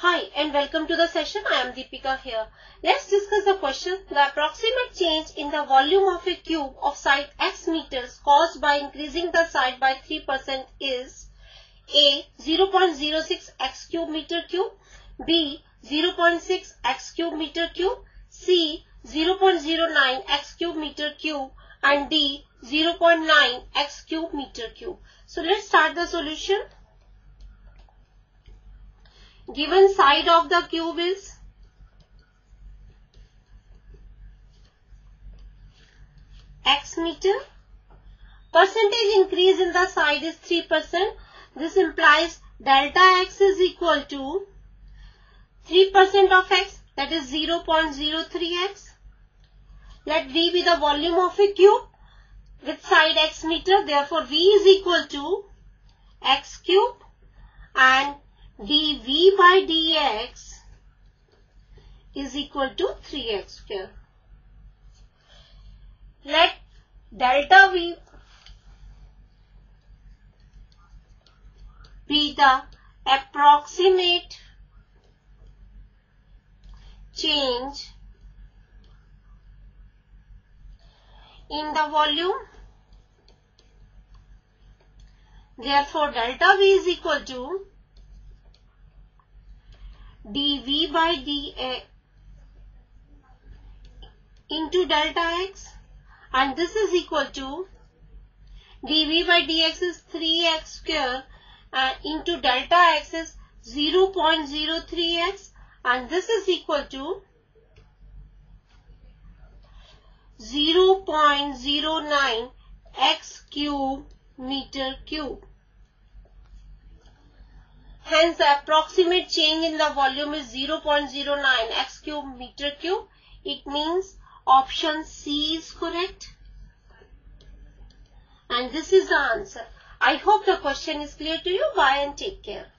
Hi and welcome to the session. I am Deepika here. Let's discuss the question. The approximate change in the volume of a cube of side x meters caused by increasing the side by 3% is A 0.06 x cube meter cube, B 0.6 x cube meter cube, C 0.09 x cube meter cube and D 0.9 x cube meter cube. So let's start the solution. Given side of the cube is x meter. Percentage increase in the side is 3%. This implies delta x is equal to 3% of x that is 0.03x. Let V be the volume of a cube with side x meter. Therefore, V is equal to x cube and dv by dx is equal to 3x square. Let delta v be the approximate change in the volume. Therefore, delta V is equal to dV by dx into delta x and this is equal to dV by dx is 3x square and into delta x is 0.03x and this is equal to 0.09 x cube meter cube. Hence, the approximate change in the volume is 0.09 x cube meter cube. It means option C is correct. And this is the answer. I hope the question is clear to you. Bye and take care.